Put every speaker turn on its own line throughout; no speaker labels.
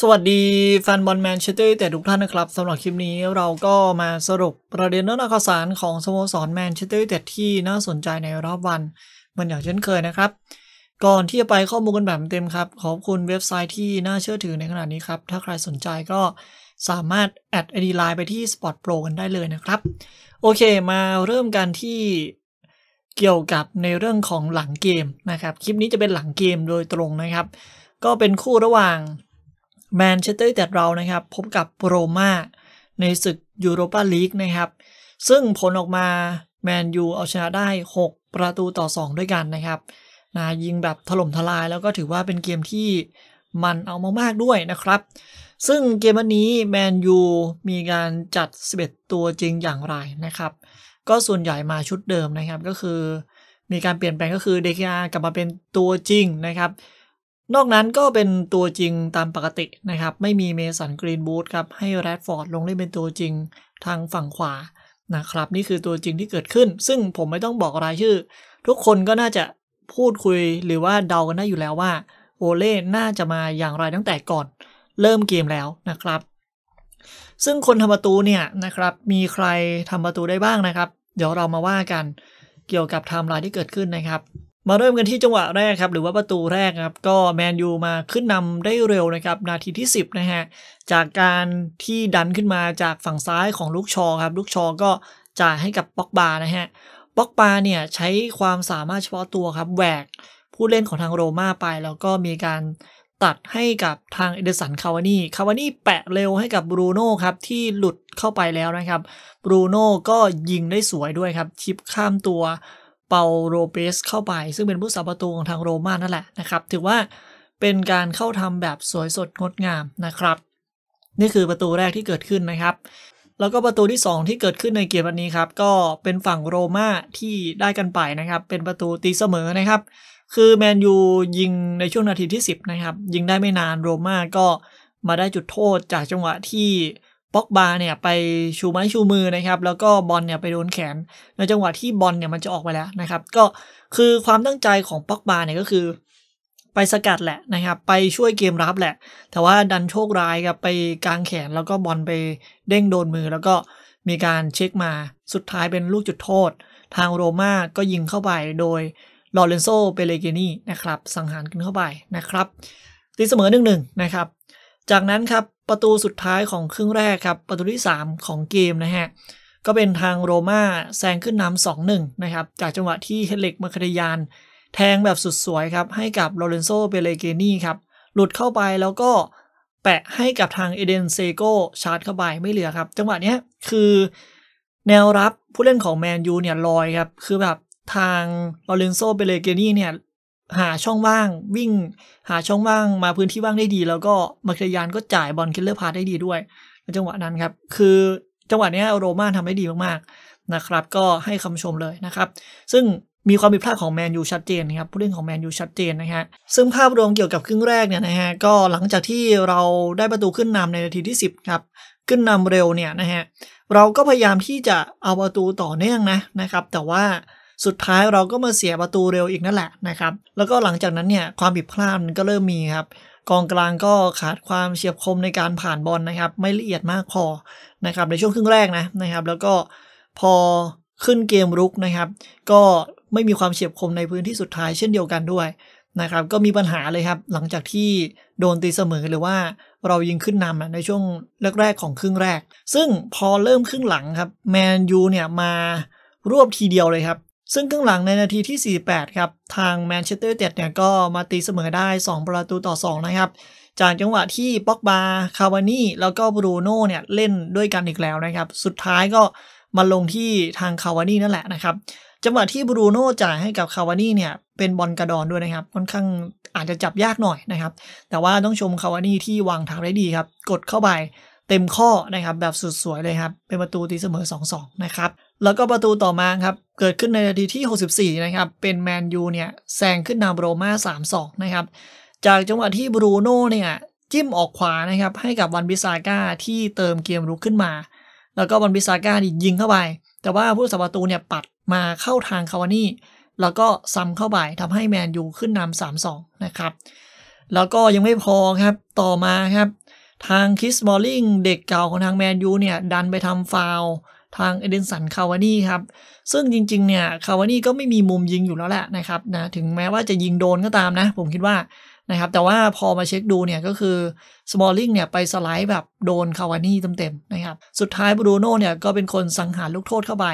สวัสดีแฟนบอลแมนเชสเตอร์เต็ดทุกท่านนะครับสำหรับคลิปนี้เราก็มาสรุปประเด็นเรื่องข่าวสารของสโมสรแมนเชสเตอร์เต็ดที่น่าสนใจในรอบวันเหมันอย่างเช่นเคยนะครับ ก่อนที่จะไปข้อมูลกันแบบเต็มครับ ขอบคุณเว็บไซต์ที่น่าเชื่อถือในขณะนี้ครับ ถ้าใครสนใจก็สามารถ add ID LINE ไปที่ Spot Pro กันได้เลยนะครับ โอเคมาเริ่มกันที่เกี่ยวกับในเรื่องของหลังเกมนะครับ คลิปนี้จะเป็นหลังเกมโดยตรงนะครับ ก็เป็นคู่ระหว่าง แมนเชสเตอร์แต่เรานะครับ พบกับโรม่าในศึกยูโรปาลีกนะครับ ซึ่งผลออกมาแมนยูเอาชนะได้ 6 ประตูต่อ 2 ด้วยกันนะครับนะยิงแบบถล่มทลายแล้วก็ถือว่าเป็นเกมที่มันเอามากๆด้วยนะครับ ซึ่งเกมวันนี้แมนยูมีการจัด 11 ตัวจริงอย่างไรนะครับ ก็ส่วนใหญ่มาชุดเดิมนะครับก็คือ มีการเปลี่ยนแปลงก็คือเดคิอากลับมาเป็นตัวจริงนะครับ นอกนั้นก็เป็นตัวจริงตามปกตินะครับ ไม่มีเมสันกรีนบูธครับ ให้แรดฟอร์ดลงเล่นเป็นตัวจริงทางฝั่งขวานะครับ นี่คือตัวจริงที่เกิดขึ้น ซึ่งผมไม่ต้องบอกรายชื่อ ทุกคนก็น่าจะพูดคุยหรือว่าเดากันได้อยู่แล้วว่า โอเล่น่าจะมาอย่างไรตั้งแต่ก่อน เริ่มเกมแล้วนะครับ ซึ่งคนทำประตูเนี่ยนะครับมีใครทำประตูได้บ้างนะครับ เดี๋ยวเรามาว่ากันเกี่ยวกับไทม์ไลน์ที่เกิดขึ้นนะครับ มาเริ่มกันที่จังหวะแรกครับ หรือว่าประตูแรกครับ ก็แมนยูมาขึ้นนำได้เร็วนะครับ นาทีที่ 10 นะฮะ จากการที่ดันขึ้นมาจากฝั่งซ้ายของลุคชอว์ครับ ลุคชอว์ก็จ่ายให้กับป็อกบานะฮะป็อกบาเนี่ยใช้ความสามารถเฉพาะตัวครับแหวกผู้เล่นของทางโรม่าไป แล้วก็มีการตัดให้กับทางเอดินสันคาวานี่คาวานี่แปะเร็วให้กับบรูโน่ครับที่หลุดเข้าไปแล้วนะครับบรูโน่ก็ยิงได้สวยด้วยครับชิปข้ามตัว เปาโรเปสเข้าไป ซึ่งเป็นผู้สาประตูของทางโรม่านั่นแหละนะครับ ถือว่าเป็นการเข้าทำแบบสวยสดงดงามนะครับ นี่คือประตูแรกที่เกิดขึ้นนะครับ แล้วก็ประตูที่ 2 ที่เกิดขึ้นในเกมวันนี้ครับ ก็เป็นฝั่งโรม่าที่ได้กันไปนะครับ เป็นประตูตีเสมอนะครับ คือแมนยูยิงในช่วงนาทีที่ 10 นะครับ ยิงได้ไม่นานโรม่าก็มาได้จุดโทษจากจังหวะที่ ป็อกบาเนี่ยไปชูไม้ชูมือนะครับ แล้วก็บอลเนี่ยไปโดนแขน ในจังหวะที่บอลเนี่ยมันจะออกไปแล้วนะครับ ก็คือความตั้งใจของป็อกบาเนี่ยก็คือ ไปสกัดแหละนะครับ ไปช่วยเกมรับแหละ แต่ว่าดันโชคร้ายครับไปกางแขนแล้วก็บอลไปเด้งโดนมือ แล้วก็มีการเช็คมาสุดท้ายเป็นลูกจุดโทษ ทางโรม่าก็ยิงเข้าไปโดยลอเรนโซเปเลกรินีนะครับ สังหารกันเข้าไปนะครับตีเสมอหนึ่งหนึ่งนะครับ จากนั้นครับ ประตูสุดท้ายของครึ่งแรกครับ ประตูที่ 3 ของเกมนะฮะ ก็เป็นทางโรม่าแซงขึ้นนำสองหนึ่งนะครับ จากจังหวะที่เฮนริคมคิทาร์ยาน แทงแบบสุดสวยครับ ให้กับลอเรนโซเปเลกรินี่ครับ หลุดเข้าไปแล้วก็แปะให้กับทางเอดินเชโกชาร์จเข้าไปไม่เหลือครับ จังหวะนี้คือแนวรับผู้เล่นของแมนยูเนี่ยลอยครับ คือแบบทางลอเรนโซเปเลกรินี่เนี่ย หาช่องว่างวิ่ง หาช่องว่างมาพื้นที่ว่างได้ดี แล้วก็มคิทาร์ยานก็จ่ายบอล killer pass ได้ดีด้วยในจังหวะนั้นครับ คือจังหวะนี้โรม่าทำได้ดีมากๆนะครับ ก็ให้คำชมเลยนะครับ ซึ่งมีความผิดพลาดของแมนยูชัดเจนนะครับผู้เล่นของแมนยูชัดเจนนะฮะซึ่งภาพรวมเกี่ยวกับครึ่งแรกเนี่ยนะฮะก็หลังจากที่เราได้ประตูขึ้นนำในนาทีที่ 10ครับขึ้นนำเร็วเนี่ยนะฮะเราก็พยายามที่จะเอาประตูต่อเนื่องนะนะครับ แต่ว่า สุดท้ายเราก็มาเสียประตูเร็วอีกนั่นแหละนะครับ แล้วก็หลังจากนั้นเนี่ยความผิดพลาดมันก็เริ่มมีครับ กองกลางก็ขาดความเฉียบคมในการผ่านบอลนะครับ ไม่ละเอียดมากพอนะครับในช่วงครึ่งแรกนะนะครับ แล้วก็พอขึ้นเกมรุกนะครับ ก็ไม่มีความเฉียบคมในพื้นที่สุดท้ายเช่นเดียวกันด้วยนะครับ ก็มีปัญหาเลยครับ หลังจากที่โดนตีเสมอหรือว่าเรายิงขึ้นนำในช่วงแรกๆของครึ่งแรก ซึ่งพอเริ่มครึ่งหลังครับแมนยูเนี่ยมารวบทีเดียวเลยครับ ซึ่งครึ่งหลังในนาทีที่ 48 ครับ ทางแมนเชสเตอร์เต็ดเนี่ยก็มาตีเสมอได้ 2 ประตูต่อ 2 นะครับ จากจังหวะที่ป็อกบาคาวานี่แล้วก็บรูโน่เนี่ยเล่นด้วยกันอีกแล้วนะครับ สุดท้ายก็มาลงที่ทางคาวานี่นั่นแหละนะครับ จังหวะที่บรูโน่จ่ายให้กับคาวานี่เนี่ยเป็นบอลกระดอนด้วยนะครับ ค่อนข้างอาจจะจับยากหน่อยนะครับ แต่ว่าต้องชมคาวานี่ที่วางทางได้ดีครับ กดเข้าไปเต็มข้อนะครับแบบสุดสวยเลยครับ เป็นประตูตีเสมอ 2-2 นะครับ แล้วก็ประตูต่อมาครับ เกิดขึ้นในนาทีที่ 64 นะครับ เป็นแมนยูเนี่ยแซงขึ้นนำโรม่า3-2 นะครับ จากจังหวะที่บรูโน่เนี่ยจิ้มออกขวานะครับ ให้กับวันบิซาก้าที่เติมเกมรุกขึ้นมา แล้วก็วันบิซาก้ายิงเข้าไป แต่ว่าผู้สัประตูเนี่ยปัดมาเข้าทางคาวานี่แล้วก็ซ้ำเข้าไปทำให้แมนยูขึ้นนำ3-2 นะครับ แล้วก็ยังไม่พอครับ ต่อมาครับ ทางคริสสมอลลิงเด็กเก่าของทางแมนยูเนี่ยดันไปทำฟาวล์ ทางเอดินสันคาวานี่ครับ ซึ่งจริงๆเนี่ยคาวานี่ก็ไม่มีมุมยิงอยู่แล้วแหละนะครับนะถึงแม้ว่าจะยิงโดนก็ตามนะ ผมคิดว่านะครับแต่ว่าพอมาเช็คดูเนี่ยก็คือสมอลลิงเนี่ยไปสไลด์แบบโดนคาวานี่เต็มๆนะครับสุดท้ายบรูโน่เนี่ยก็เป็นคนสังหารลูกโทษเข้าไป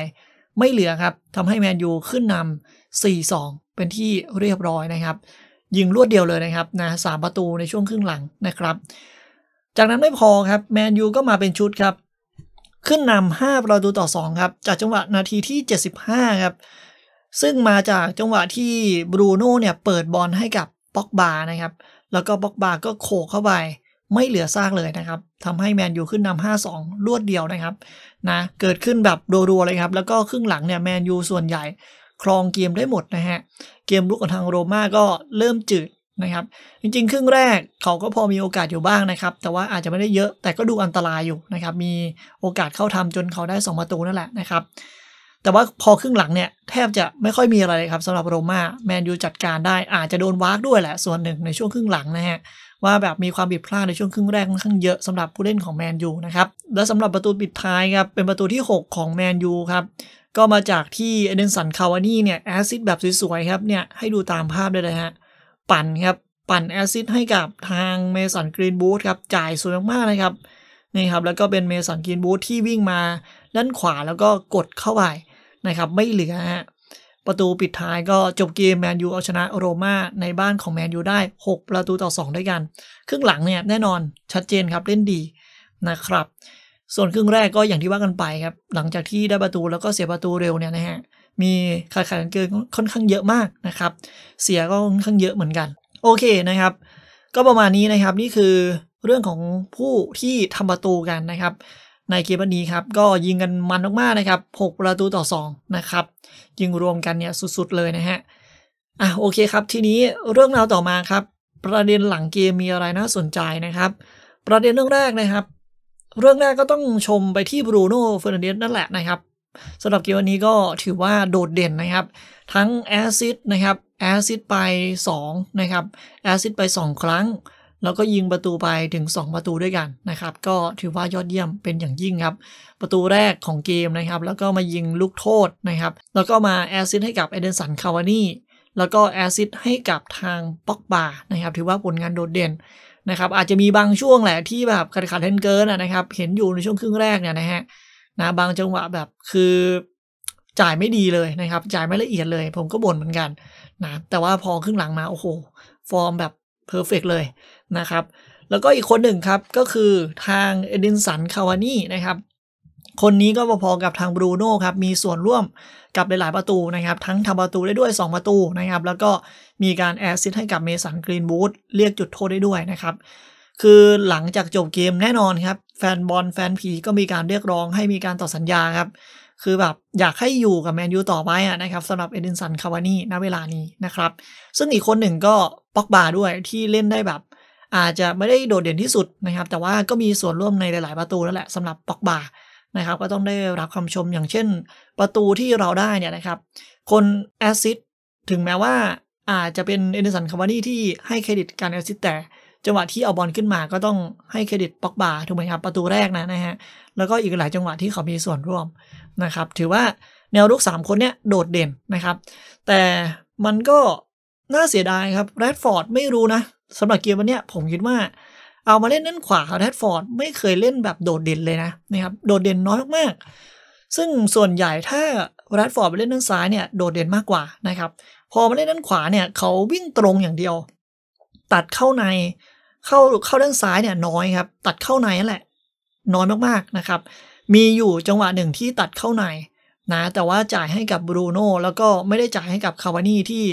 ไม่เหลือครับทำให้แมนยูขึ้นนำ4-2 เป็นที่เรียบร้อยนะครับ ยิงรวดเดียวเลยนะครับนะสามประตูในช่วงครึ่งหลังนะครับ จากนั้นไม่พอครับแมนยูก็มาเป็นชุดครับ ขึ้นนำ5ประตูต่อ 2 ครับ จากจังหวะนาทีที่ 75 ครับ ซึ่งมาจากจังหวะที่บรูโน่เนี่ยเปิดบอลให้กับป็อกบานะครับ แล้วก็ป็อกบาก็โขกเข้าไป ไม่เหลือซากเลยนะครับทำให้แมนยูขึ้นนำ5-2 รวดเดียวนะครับนะเกิดขึ้นแบบรัวๆเลยครับ แล้วก็ครึ่งหลังเนี่ยแมนยูส่วนใหญ่ครองเกมได้หมดนะฮะ เกมลุกของทางโรม่าก็เริ่มจืด นะครับ จริงๆ ครึ่งแรกเขาก็พอมีโอกาสอยู่บ้างนะครับ แต่ว่าอาจจะไม่ได้เยอะแต่ก็ดูอันตรายอยู่นะครับ มีโอกาสเข้าทำจนเขาได้ 2 ประตูนั่นแหละนะครับ แต่ว่าพอครึ่งหลังเนี่ยแทบจะไม่ค่อยมีอะไรเลยครับสำหรับโรม่าแมนยูจัดการได้อาจจะโดนวากด้วยแหละส่วนหนึ่งในช่วงครึ่งหลังนะฮะว่าแบบมีความผิดพลาดในช่วงครึ่งแรกค่อนข้างเยอะสำหรับผู้เล่นของแมนยูนะครับและสำหรับประตูปิดท้ายครับเป็นประตูที่ 6 ของแมนยูครับก็มาจากที่เอดินสันคาวานี่เนี่ย assist แบบสวยๆครับเนี่ยให้ดูตามภาพได้เลยฮะ ปั่นครับ ปั่น assist ให้กับทางเมสันกรีนวูดครับ จ่ายสวยมากๆนะครับนี่ครับแล้วก็เป็นเมสันกรีนวูดที่วิ่งมาด้านขวาแล้วก็กดเข้าไปนะครับ ไม่เหลือฮะประตูปิดท้ายก็จบเกมแมนยูเอาชนะโรม่าในบ้านของแมนยูได้ 6 ประตูต่อ 2 ด้วยกัน ครึ่งหลังเนี่ยแน่นอนชัดเจนครับเล่นดีนะครับ ส่วนครึ่งแรกก็อย่างที่ว่ากันไปครับ หลังจากที่ได้ประตูแล้วก็เสียประตูเร็วเนี่ยนะฮะ มีขาดขาดเกินค่อนข้างเยอะมากนะครับ เสียก็ค่อนข้างเยอะเหมือนกัน โอเคนะครับ ก็ประมาณนี้นะครับนี่คือเรื่องของผู้ที่ทำประตูกันนะครับ ในเกมนี้ครับ ก็ยิงกันมันมากๆนะครับ 6 ประตูต่อ 2 นะครับ ยิงรวมกันเนี่ยสุดๆเลยนะฮะอะโอเคครับ ทีนี้เรื่องราวต่อมาครับ ประเด็นหลังเกมมีอะไรน่าสนใจนะครับ ประเด็นเรื่องแรกนะครับ เรื่องแรกก็ต้องชมไปที่บรูโน่เฟอร์นันเดสนั่นแหละนะครับ สำหรับเกมวันนี้ก็ถือว่าโดดเด่นนะครับ ทั้งแอซิดนะครับแอซิดไป 2 นะครับแอซิดไป 2 ครั้ง แล้วก็ยิงประตูไปถึง 2 ประตูด้วยกันนะครับ ก็ถือว่ายอดเยี่ยมเป็นอย่างยิ่งครับ ประตูแรกของเกมนะครับ แล้วก็มายิงลูกโทษนะครับ แล้วก็มา assist ให้กับเอดินสันคาวานี่แล้วก็ assist ให้กับทางป็อกบานะครับถือว่าผลงานโดดเด่นนะครับ อาจจะมีบางช่วงแหละที่แบบขาดขาดเกินนะครับ เห็นอยู่ในช่วงครึ่งแรกเนี่ยนะฮะ นะบางจังหวะแบบคือจ่ายไม่ดีเลยนะครับ จ่ายไม่ละเอียดเลย ผมก็บ่นเหมือนกันนะแต่ว่าพอครึ่งหลังมา โอ้โห ฟอร์มแบบ perfect เลยนะครับ แล้วก็อีกคนหนึ่งครับ ก็คือทางเอดินสันคาวานี่นะครับ คนนี้ก็พอๆกับทางบรูโน่ครับ มีส่วนร่วมกับหลายๆประตูนะครับ ทั้งทำประตูได้ด้วย 2 ประตูนะครับ แล้วก็มีการ assist ให้กับเมสันกรีนวูดเรียกจุดโทษได้ด้วยนะครับ คือหลังจากจบเกมแน่นอนครับ แฟนบอลแฟนผีก็มีการเรียกร้องให้มีการต่อสัญญาครับ คือแบบอยากให้อยู่กับแมนยูต่อไปนะครับสำหรับเอดินสันคาวานี่ณเวลานี้นะครับ ซึ่งอีกคนหนึ่งก็ป็อกบาด้วยที่เล่นได้แบบ อาจจะไม่ได้โดดเด่นที่สุดนะครับ แต่ว่าก็มีส่วนร่วมในหลาย ๆ ประตูแล้วแหละสำหรับป็อกบานะครับ ก็ต้องได้รับคำชมอย่างเช่น ประตูที่เราได้เนี่ยนะครับ คน assist ถึงแม้ว่าอาจจะเป็นเอดินสันคาวานี่ที่ให้เครดิตการ assist แต่ จังหวะที่เอาบอลขึ้นมาก็ต้องให้เครดิตป็อกบาถูกไหมครับ ประตูแรกนะนะฮะ แล้วก็อีกหลายจังหวะที่เขามีส่วนร่วมนะครับ ถือว่าแนวรุก 3 คนเนี้ยโดดเด่นนะครับ แต่มันก็น่าเสียดายครับแรดฟอร์ดไม่รู้นะสำหรับเกมวันเนี้ยผมคิดว่าเอามาเล่นด้านขวาแรดฟอร์ดไม่เคยเล่นแบบโดดเด่นเลยนะนะครับโดดเด่นน้อยมากๆซึ่งส่วนใหญ่ถ้าแรดฟอร์ดไปเล่นด้านซ้ายเนี่ยโดดเด่นมากกว่านะครับ พอมาเล่นด้านขวาเนี่ยเขาวิ่งตรงอย่างเดียว ตัดเข้าใน เข้าเข้าด้านซ้ายเนี่ยน้อยครับ ตัดเข้าในนั่นแหละ น้อยมากๆนะครับ มีอยู่จังหวะหนึ่งที่ตัดเข้าในนะแต่ว่าจ่ายให้กับบรูโน่แล้วก็ไม่ได้จ่ายให้กับคาวานี่ที่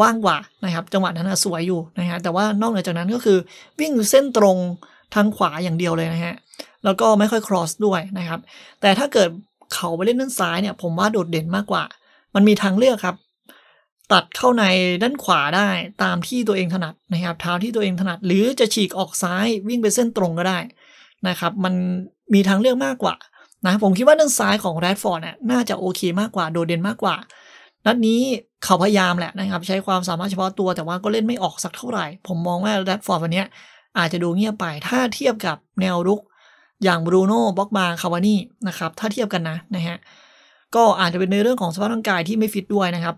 ว่างกว่านะครับ จังหวะนั้นสวยอยู่นะฮะแต่ว่านอกเหนือจากนั้นก็คือวิ่งเส้นตรงทางขวาอย่างเดียวเลยนะฮะแล้วก็ไม่ค่อยครอสด้วยนะครับ แต่ถ้าเกิดเขาไปเล่นด้านซ้ายเนี่ย ผมว่าโดดเด่นมากกว่า มันมีทางเลือกครับ ตัดเข้าในด้านขวาได้ตามที่ตัวเองถนัดนะครับเท้าที่ตัวเองถนัด หรือจะฉีกออกซ้ายวิ่งไปเส้นตรงก็ได้นะครับ มันมีทางเลือกมากกว่านะผมคิดว่าด้านซ้ายของแรดฟอร์ดเนี่ยน่าจะโอเคมากกว่าโดดเด่นมากกว่า นัดนี้เขาพยายามแหละนะครับ ใช้ความสามารถเฉพาะตัวแต่ว่าก็เล่นไม่ออกสักเท่าไหร่ ผมมองว่าแรดฟอร์ดวันนี้อาจจะดูเงียบไปถ้าเทียบกับแนวรุกอย่างบรูโน่ป็อกบาคาวานี่นะครับถ้าเทียบกันนะนะฮะก็อาจจะเป็นในเรื่องของสภาพร่างกายที่ไม่ฟิตด้วยนะครับ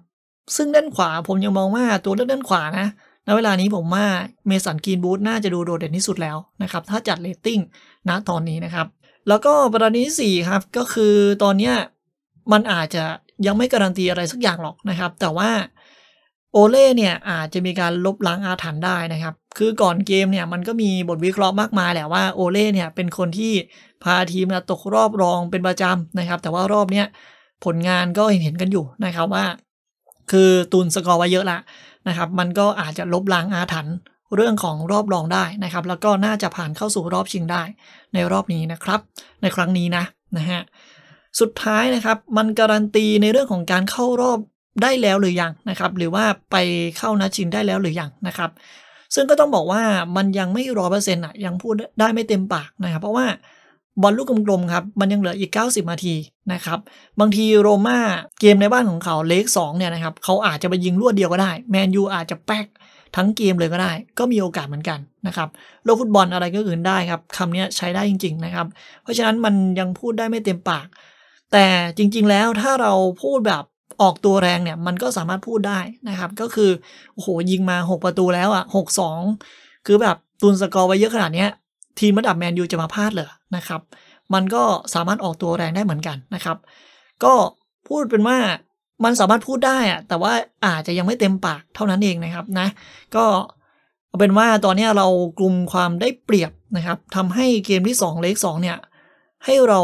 ซึ่งด้านขวาผมยังมองว่าตัวเลือกด้านขวานะณเวลานี้ผมว่าเมสันกรีนวูดน่าจะดูโดดเด่นที่สุดแล้วนะครับ ถ้าจัดเรตติ้งณตอนนี้นะครับ แล้วก็ประเด็นที่4ครับ ก็คือตอนเนี้ยมันอาจจะยังไม่การันตีอะไรสักอย่างหรอกนะครับ แต่ว่าโอเล่เนี่ยอาจจะมีการลบล้างอาถรรพ์ได้นะครับ คือก่อนเกมเนี่ยมันก็มีบทวิเคราะห์มากมายแหละว่าโอเล่เนี่ยเป็นคนที่พาทีมตกรอบรองเป็นประจำนะครับ แต่ว่ารอบเนี้ยผลงานก็เห็นเห็นกันอยู่นะครับว่า คือตุนสกอร์ไว้เยอะละนะครับมันก็อาจจะลบล้างอาถรรพ์เรื่องของรอบรองได้นะครับ แล้วก็น่าจะผ่านเข้าสู่รอบชิงได้ ในรอบนี้นะครับ ในครั้งนี้นะนะฮะสุดท้ายนะครับมันการันตีในเรื่องของการเข้ารอบได้แล้วหรือยังนะครับ หรือว่าไปเข้านัดชิงได้แล้วหรือยังนะครับ ซึ่งก็ต้องบอกว่ามันยังไม่ร้อยเปอร์เซ็นต์อะยังพูดได้ไม่เต็มปากนะครับ เพราะว่า บอลลูกกลมๆครับ มันยังเหลืออีก 90 นาทีนะครับ บางทีโรม่าเกมในบ้านของเขาเลข2เนี่ยนะครับเขาอาจจะไปยิงรวดเดียวก็ได้ แมนยูอาจจะแป๊กทั้งเกมเลยก็ได้ ก็มีโอกาสเหมือนกันนะครับโลกฟุตบอลอะไรก็อื่นได้ครับคำนี้ใช้ได้จริง ๆนะครับ เพราะฉะนั้นมันยังพูดได้ไม่เต็มปาก แต่จริงๆแล้วถ้าเราพูดแบบออกตัวแรงเนี่ยมันก็สามารถพูดได้นะครับ ก็คือโอ้โหยิงมา 6 ประตูแล้วอะหกสองคือแบบตุนสกอร์ไว้เยอะขนาดนี้ ทีมระดับแมนยูจะมาพลาดเหรอนะครับ มันก็สามารถออกตัวแรงได้เหมือนกันนะครับ ก็พูดเป็นว่ามันสามารถพูดได้อะแต่ว่าอาจจะยังไม่เต็มปากเท่านั้นเองนะครับนะก็เอาเป็นว่าตอนนี้เรากลุ่มความได้เปรียบนะครับทำให้เกมที่ 2 เลข2เนี่ย ให้เรา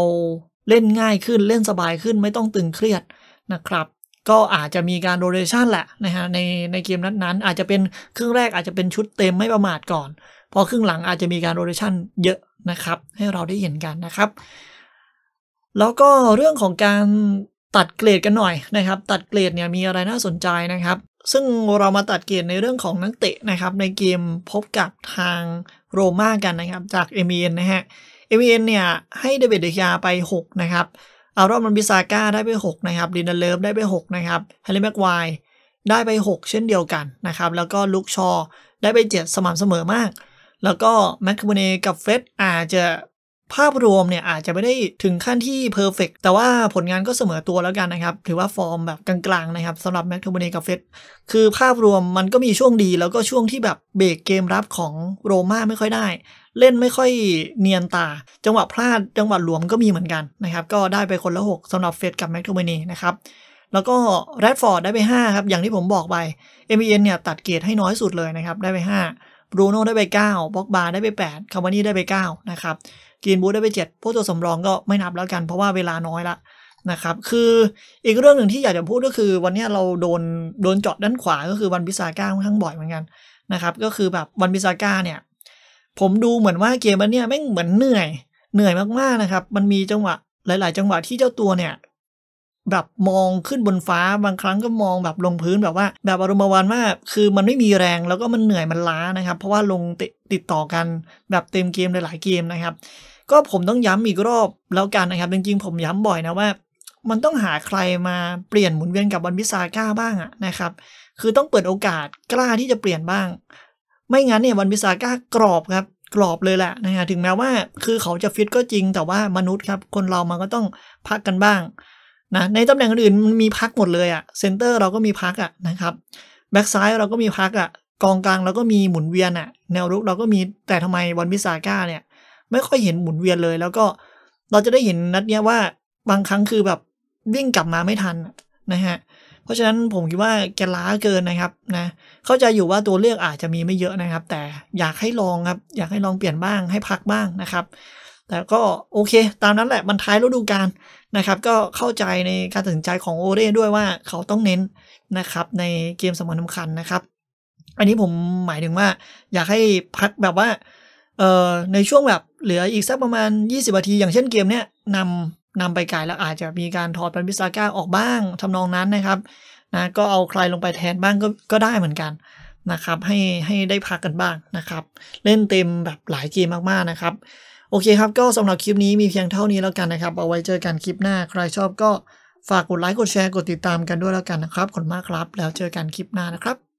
เล่นง่ายขึ้นเล่นสบายขึ้นไม่ต้องตึงเครียดนะครับ ก็อาจจะมีการโรเรชันแหละนะฮะในในเกมนั้นๆ อาจจะเป็นครึ่งแรกอาจจะเป็นชุดเต็มไม่ประมาทก่อน พอครึ่งหลังอาจจะมีการโรเรชันเยอะนะครับ ให้เราได้เห็นกันนะครับ แล้วก็เรื่องของการตัดเกรดกันหน่อยนะครับ ตัดเกรดเนี่ยมีอะไรน่าสนใจนะครับ ซึ่งเรามาตัดเกรดในเรื่องของนักเตะนะครับ ในเกมพบกับทางโรม่ากันนะครับจาก MEN นะฮะ m อ็เนี่ยให้เดวิดเดเคอาไป 6 นะครับอารอนวานบิสซาก้าได้ไป 6 นะครับลินเดเลิฟได้ไป 6 นะครับแฮร์รี่แม็กไกวร์ได้ไป 6 เช่นเดียวกันนะครับ แล้วก็ลุคชอว์ได้ไป 7 สม่ำเสมอมาก แล้วก็แมคโทมิเนย์กับเฟร็ดอาจจะภาพรวมเนี่ยอาจจะไม่ได้ถึงขั้นที่ perfect แต่ว่าผลงานก็เสมอตัวแล้วกันนะครับ ถือว่าฟอร์มแบบกลางๆนะครับสำหรับแมคโทมิเนย์กับเฟร็ดคือภาพรวมมันก็มีช่วงดีแล้วก็ช่วงที่แบบเบรกเกมรับของโรม่าไม่ค่อยได้ เล่นไม่ค่อยเนียนตา จังหวะพลาดจังหวะหลวมก็มีเหมือนกันนะครับก็ได้ไปคนละ 6สำหรับเฟร็ดกับแมคโทมิเนย์นะครับแล้วก็แรดฟอร์ดได้ไป5ครับอย่างที่ผมบอกไป MEN เนี่ยตัดเกรดให้น้อยสุดเลยนะครับได้ไป 5 บรูโน่ได้ไป9ป็อกบาได้ไป8คาวานี่ได้ไป9นะครับกรีนวูดได้ไปเจ็ดพวกตัวสำรองก็ไม่นับแล้วกัน เพราะว่าเวลาน้อยละนะครับ คืออีกเรื่องหนึ่งที่อยากจะพูดก็คือ วันนี้เราโดนโดนเจาะด้านขวาก็คือวานบิสซาก้าค่อนข้างบ่อยเหมือนกันนะครับก็คือแบบวานบิสซาก้าเนี่ย ผมดูเหมือนว่าเกมมันเนี่ยแม่งเหมือนเหนื่อยเหนื่อยมากๆนะครับ มันมีจังหวะหลาย ๆ จังหวะที่เจ้าตัวเนี่ย แบบมองขึ้นบนฟ้าบางครั้งก็มองแบบลงพื้นแบบว่า แบบอารมณ์วันว่า คือมันไม่มีแรงแล้วก็มันเหนื่อยมันล้านะครับ เพราะว่าลงติดต่อกันแบบเต็มเกมหลายๆเกมนะครับ ก็ผมต้องย้ำอีกรอบแล้วกันนะครับ จริงๆ ผมย้ำบ่อยนะว่า มันต้องหาใครมาเปลี่ยนหมุนเวียนกับบอลพิซาก้าบ้างอะนะครับ คือต้องเปิดโอกาสกล้าที่จะเปลี่ยนบ้าง ไม่งั้นเนี่ยวานบิสซาก้ากรอบครับกรอบเลยแหละนะฮะถึงแม้ว่าคือเขาจะฟิตก็จริงแต่ว่ามนุษย์ครับคนเรามันก็ต้องพักกันบ้าง นะในตำแหน่งอื่นมันมีพักหมดเลยอะเซนเตอร์เราก็มีพักอะนะครับแบ็กซ้ายเราก็มีพักอะกองกลางเราก็มีหมุนเวียนอะแนวรุกเราก็มีแต่ทำไมวานบิสซาก้าเนี่ยไม่ค่อยเห็นหมุนเวียนเลย แล้วก็เราจะได้เห็นนัดเนี้ยว่าบางครั้งคือแบบวิ่งกลับมาไม่ทันนะฮะเพราะฉะนั้นผมคิดว่าแกล้าเกินนะครับนะเข้าใจอยู่ว่าตัวเลือกอาจจะมีไม่เยอะนะครับ แต่อยากให้ลองครับอยากให้ลองเปลี่ยนบ้างให้พักบ้างนะครับ แต่ก็โอเค ตามนั้นแหละมันท้ายฤดูกาล นะครับ ก็เข้าใจในการตัดสินใจของโอเร่ด้วยว่าเขาต้องเน้นนะครับ ในเกมสำคัญสำคัญนะครับ อันนี้ผมหมายถึงว่า อยากให้พักแบบว่าเอ่อในช่วงแบบเหลืออีกสักประมาณ 20นาที อย่างเช่นเกมเนี้ยนำนำไปไกลแล้วอาจจะมีการถอดปันพิซาก้าออกบ้างทำนองนั้นนะครับนะก็เอาใครลงไปแทนบ้างก็ก็ได้เหมือนกันนะครับ ให้ให้ได้พักกันบ้างนะครับ เล่นเต็มแบบหลายเกมมากๆนะครับ โอเคครับ ก็สำหรับคลิปนี้มีเพียงเท่านี้แล้วกันนะครับ เอาไว้เจอกันคลิปหน้า ใครชอบก็ฝากกดไลค์ กดแชร์ กดติดตามกันด้วยแล้วกันนะครับขอบคุณมากครับ แล้วเจอกันคลิปหน้านะครับ